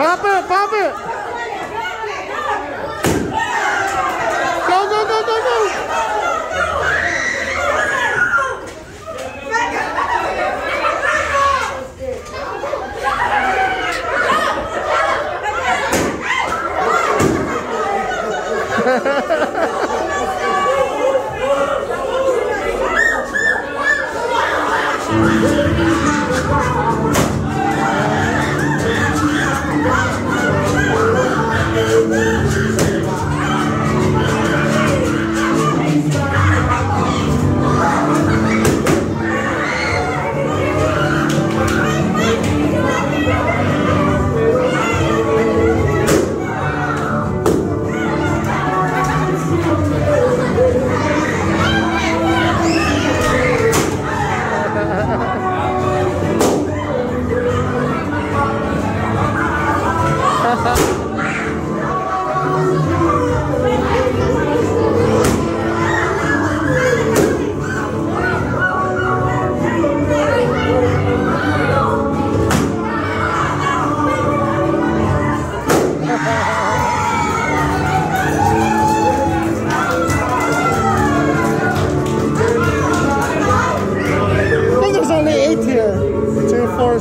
Pop it, pop it. Go, go, go, go, go.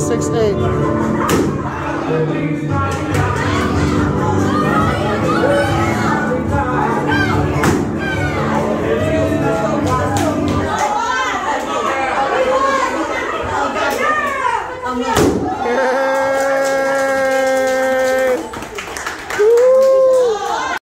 six eight.